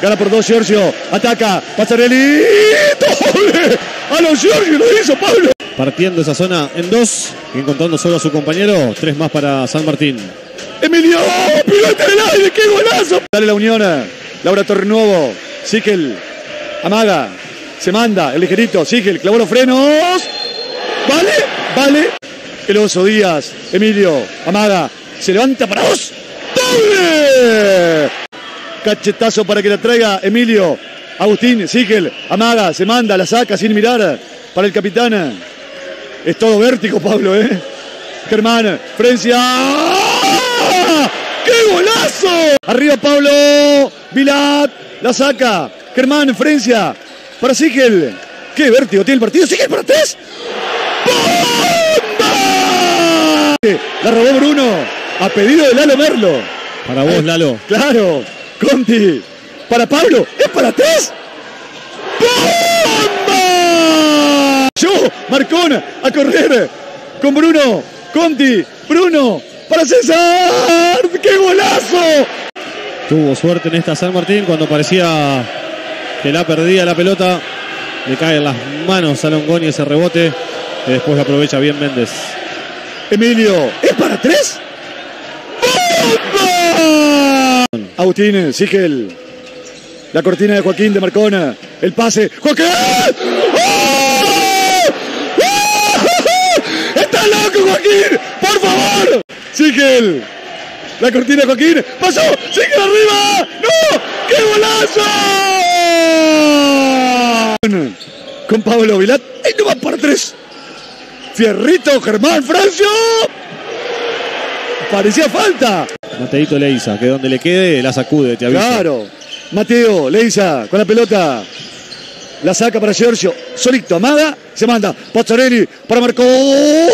Gana por dos Giorgio. Ataca. Pasarelli. ¡Doble! A los Giorgio lo hizo Pablo. Partiendo esa zona en dos, encontrando solo a su compañero, tres más para San Martín. Emilio. Pirueta del aire. ¡Qué golazo! Dale la unión. Laura Torrenuevo. Sigel. Amaga. Se manda. El ligerito. Sigel. Clavó los frenos. Vale. Vale. El oso Díaz. Emilio. Amaga. Se levanta para dos. ¡Doble! Cachetazo para que la traiga Emilio. Agustín, Sigel, amaga, se manda, la saca sin mirar para el capitán. Es todo vértigo, Pablo, ¿eh? Germán, Frencia. ¡Qué golazo! Arriba Pablo, Vilat, la saca. Germán, Frencia, para Sigel. ¡Qué vértigo tiene el partido! ¡Sigel para tres! ¡Bomba! La robó Bruno, a pedido de Lalo Merlo. Para vos, Lalo. Claro, Conti. Para Pablo, es para tres. ¡Bomba! Yo, Marcón, a correr con Bruno, Conti, Bruno, para César. ¡Qué golazo! Tuvo suerte en esta San Martín cuando parecía que la perdía la pelota. Le cae en las manos a Longoni ese rebote. Que después lo aprovecha bien Méndez. Emilio, ¿es para tres? ¡Bomba! Agustín, Sigel. La cortina de Joaquín de Marcona. El pase. ¡Joaquín! ¡Oh! ¡Oh! ¡Está loco, Joaquín! ¡Por favor! Sigel. La cortina de Joaquín. ¡Pasó! ¡Sigue arriba! ¡No! ¡Qué golazo! Con Pablo Vilat. ¡Ay, no va para tres! Fierrito, Germán, Francio. Parecía falta. Mateito Leiza, que donde le quede la sacude, te aviso. Claro. Mateo, Leiza, con la pelota. La saca para Giorgio. Solito, Amada. Se manda. Pozzarelli para Marco. ¡Gol!